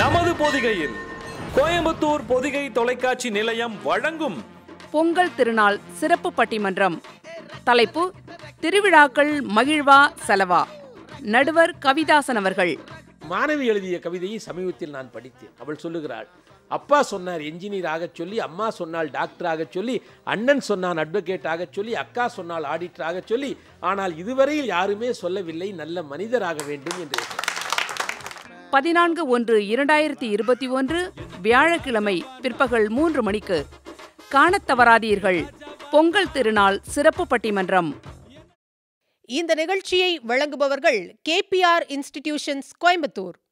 நமது பொதிகையில் கோயம்புத்தூர் பொதிகை தொலைக்காட்சி நிலையம் வழங்கும் பொங்கல் திருநாள் சிறப்பு பட்டிமன்றம். தலைப்பு திருவிழாக்கள் மகிழ்வா செலவா. நடுவர் கவிதாசன் அவர்கள். மாணவி எழுதிய கவிதையை சமீபத்தில் நான் படித்தேன். அவள் சொல்லுகிறாள் அப்பா சொன்னார் என்ஜினியர் ஆகச் சொல்லி அம்மா சொன்னால் டாக்டர் ஆகச் சொல்லி அண்ணன் சொன்னான் அட்வொகேட் ஆகச் சொல்லி அக்கா சொன்னால் ஆடிட்டர் ஆகச் சொல்லி ஆனால் இதுவரையில் யாருமே சொல்லவில்லை நல்ல மனிதராக வேண்டும் என்று. பதினான்கு ஒன்று இரண்டாயிரத்தி இருபத்தி ஒன்று வியாழக்கிழமை பிற்பகல் மூன்று மணிக்கு. காணத் தவறாதீர்கள். பொங்கல் திருநாள் சிறப்பு பட்டிமன்றம். இந்த நிகழ்ச்சியை வழங்குபவர்கள் கேபிஆர் இன்ஸ்டிடியூஷன்ஸ் கோயம்புத்தூர்.